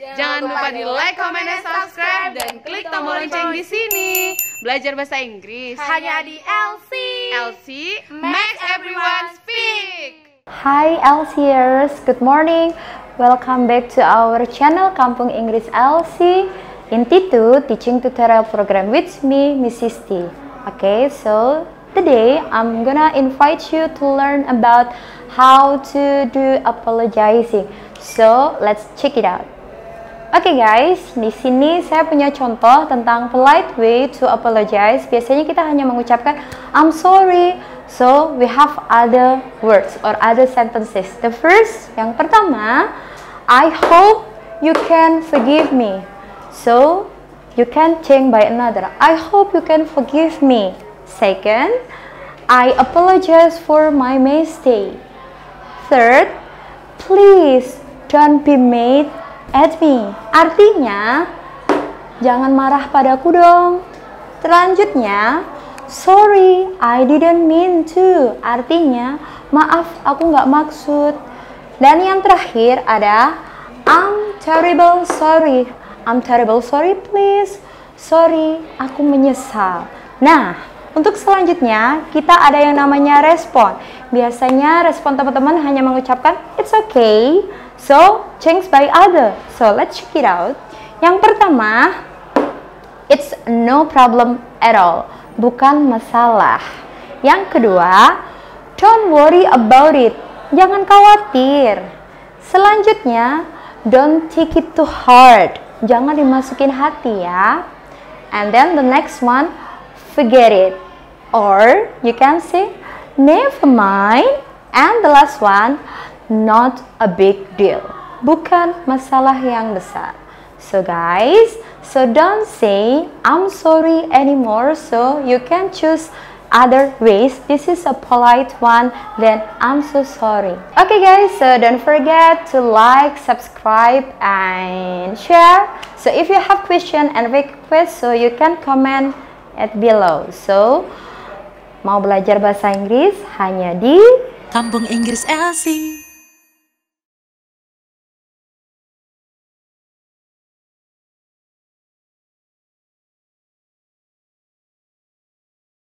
Jangan lupa di like, comment, dan subscribe dan klik tombol lonceng di sini. Belajar bahasa Inggris Hanya di LC. LC makes everyone speak. Hi LCers, good morning. Welcome back to our channel Kampung Inggris LC in T2 Teaching Tutorial Program with me, Mrs. T. Okay, so today I'm gonna invite you to learn about how to do apologizing. So let's check it out. Oke okay guys, di sini saya punya contoh tentang polite way to apologize. Biasanya kita hanya mengucapkan I'm sorry. So we have other words or other sentences. The first, yang pertama, I hope you can forgive me. So you can change by another. I hope you can forgive me. Second, I apologize for my mistake. Third, please don't be mad at me. Artinya, jangan marah padaku dong. Selanjutnya, sorry, I didn't mean to. Artinya, maaf, aku nggak maksud. Dan yang terakhir ada, I'm terrible sorry. I'm terrible sorry, please. Sorry, aku menyesal. Nah, untuk selanjutnya, kita ada yang namanya respon. Biasanya respon teman-teman hanya mengucapkan, it's okay, So, change by other. So, let's check it out. Yang pertama, it's no problem at all. Bukan masalah. Yang kedua, don't worry about it. Jangan khawatir. Selanjutnya, don't take it too hard. Jangan dimasukin hati ya. And then the next one, forget it. Or you can say, never mind. And the last one, not a big deal. Bukan masalah yang besar. So guys, so don't say I'm sorry anymore. So you can choose other ways. This is a polite one. Then I'm so sorry. Okay guys, so don't forget to like, subscribe, and share. So if you have question and request, so you can comment at below. So mau belajar bahasa Inggris hanya di Kampung Inggris LC.